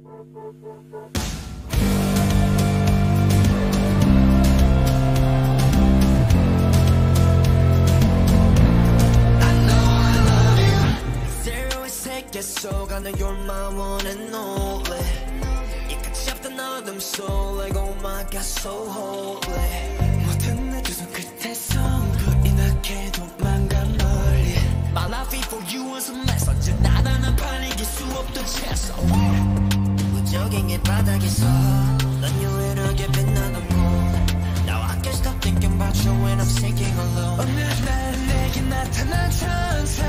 Oh so holy 모든 내 두손 끝에서 불이 나게 도 무적행의 바닥에서 넌 유일하게 빛나던 곳 Now I can't stop thinking about you when I'm sinking alone 어느 날 내게 나타난 천사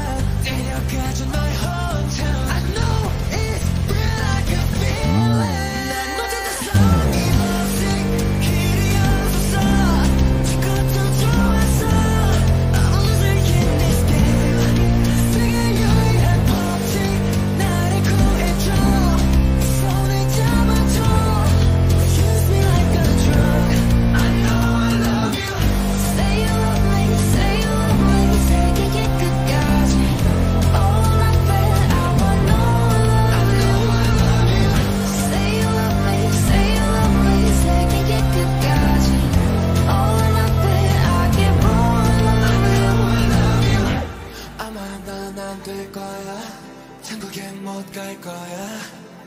천국에 못 갈 거야.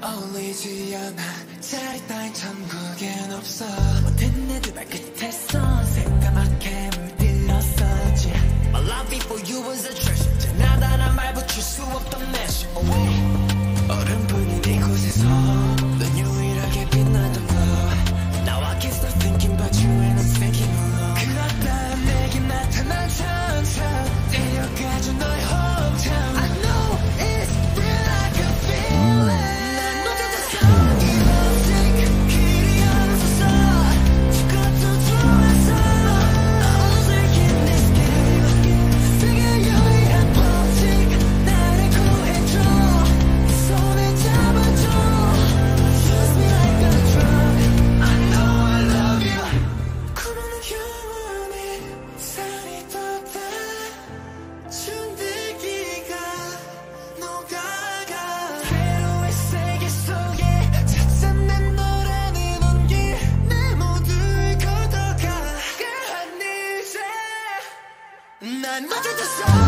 어울리지 않아. 자리 따윈 천국엔 없어. 못된 애들 발끝에서 새까맣게 물들었었지. My love before you was a treasure. 나다란 말 붙일 수 없던 mesh oh, oh. Away 어른뿐인 이곳에서 and look at.